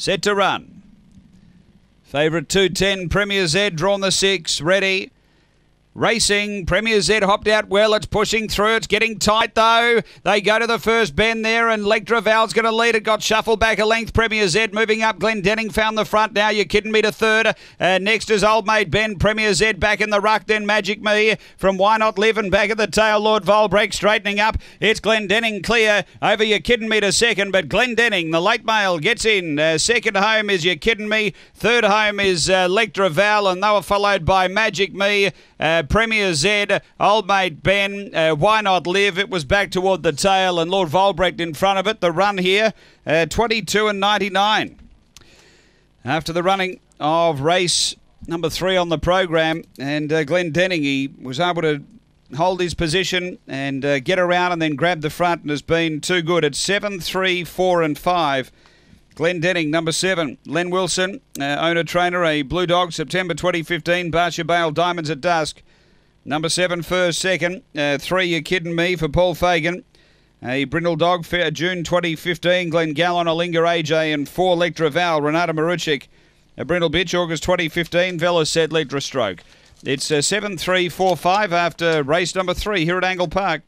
Set to run. Favourite 210 Premier Z drawn the six. Ready. Racing, Premier Z hopped out well. It's pushing through. It's getting tight though. They go to the first bend there, and Lectra Val's going to lead it. Got shuffled back a length. Premier Z moving up. Glendenning found the front now. You're kidding me to third. Uh, next is Old Mate Ben. Premier Z back in the ruck. Then Magic Me from Why Not Live and back at the tail. Lord Volbreak straightening up. It's Glendenning clear over. You're kidding me to second, but Glendenning, the late mail, gets in. Uh, second home is You're kidding me. Third home is uh, Val, and they were followed by Magic Me. Uh, Premier Z, Old Mate Ben, uh, Why Not Live? It was back toward the tail and Lord Volbrecht in front of it. The run here, uh, 22 and 99. After the running of race number three on the program, and uh, Glendenning, he was able to hold his position and uh, get around and then grab the front and has been too good. at 7, 3, 4 and 5. Glendenning, number seven. Len Wilson, uh, owner trainer, a Blue Dog, September 2015. Barcia Bale, Diamonds at Dusk. Number seven, first, second. Uh, three, You're Kidding Me for Paul Fagan. A Brindle Dog, fair June 2015. Glen Gallon, Alinga AJ, and four, Lectra Val, Renata Maruchik. A Brindle Bitch, August 2015. Vela said Lectra Stroke. It's uh, 7 3 4 5 after race number three here at Angle Park.